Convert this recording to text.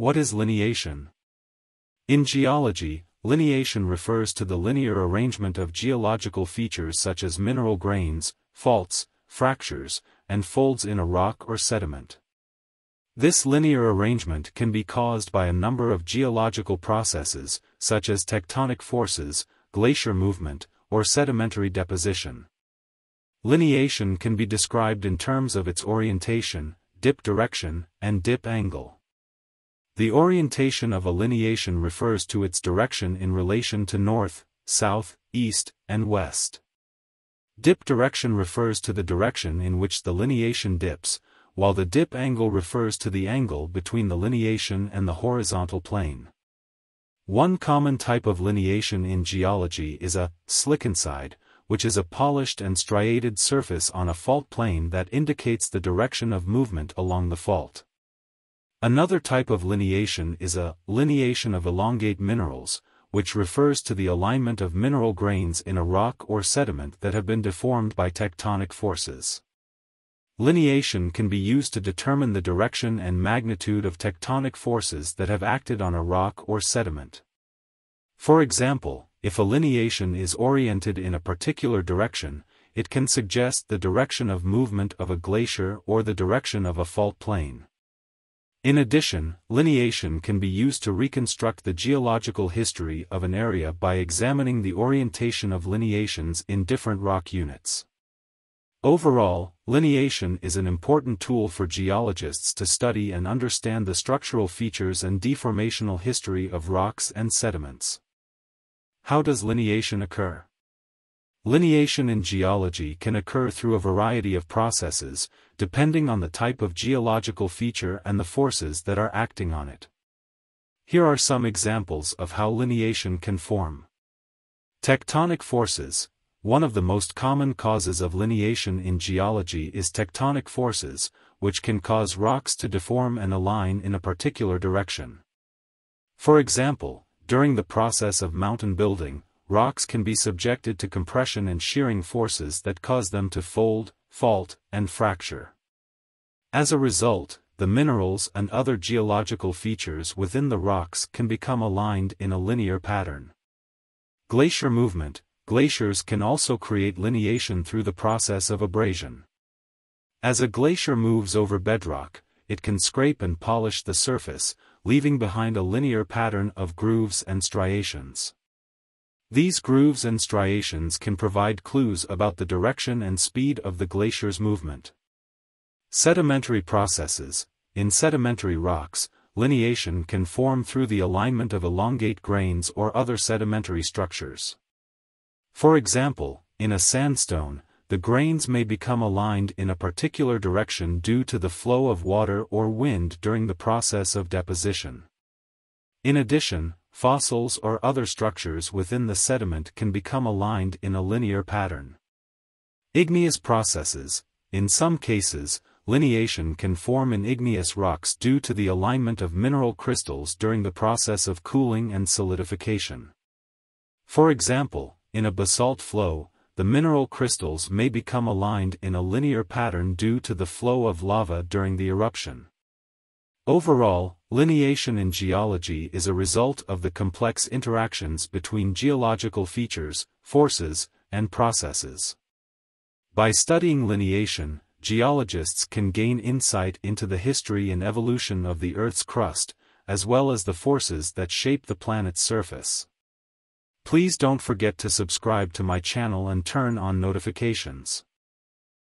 What is lineation? In geology, lineation refers to the linear arrangement of geological features such as mineral grains, faults, fractures, and folds in a rock or sediment. This linear arrangement can be caused by a number of geological processes, such as tectonic forces, glacier movement, or sedimentary deposition. Lineation can be described in terms of its orientation, dip direction, and dip angle. The orientation of a lineation refers to its direction in relation to north, south, east, and west. Dip direction refers to the direction in which the lineation dips, while the dip angle refers to the angle between the lineation and the horizontal plane. One common type of lineation in geology is a slickenside, which is a polished and striated surface on a fault plane that indicates the direction of movement along the fault. Another type of lineation is a lineation of elongate minerals, which refers to the alignment of mineral grains in a rock or sediment that have been deformed by tectonic forces. Lineation can be used to determine the direction and magnitude of tectonic forces that have acted on a rock or sediment. For example, if a lineation is oriented in a particular direction, it can suggest the direction of movement of a glacier or the direction of a fault plane. In addition, lineation can be used to reconstruct the geological history of an area by examining the orientation of lineations in different rock units. Overall, lineation is an important tool for geologists to study and understand the structural features and deformational history of rocks and sediments. How does lineation occur? Lineation in geology can occur through a variety of processes, depending on the type of geological feature and the forces that are acting on it. Here are some examples of how lineation can form. Tectonic forces. One of the most common causes of lineation in geology is tectonic forces, which can cause rocks to deform and align in a particular direction. For example, during the process of mountain building, rocks can be subjected to compression and shearing forces that cause them to fold, fault, and fracture. As a result, the minerals and other geological features within the rocks can become aligned in a linear pattern. Glacier movement, glaciers can also create lineation through the process of abrasion. As a glacier moves over bedrock, it can scrape and polish the surface, leaving behind a linear pattern of grooves and striations. These grooves and striations can provide clues about the direction and speed of the glacier's movement. Sedimentary processes. In sedimentary rocks, lineation can form through the alignment of elongate grains or other sedimentary structures. For example, in a sandstone, the grains may become aligned in a particular direction due to the flow of water or wind during the process of deposition. In addition, fossils or other structures within the sediment can become aligned in a linear pattern. Igneous processes, in some cases, lineation can form in igneous rocks due to the alignment of mineral crystals during the process of cooling and solidification. For example, in a basalt flow, the mineral crystals may become aligned in a linear pattern due to the flow of lava during the eruption. Overall, lineation in geology is a result of the complex interactions between geological features, forces, and processes. By studying lineation, geologists can gain insight into the history and evolution of the Earth's crust, as well as the forces that shape the planet's surface. Please don't forget to subscribe to my channel and turn on notifications.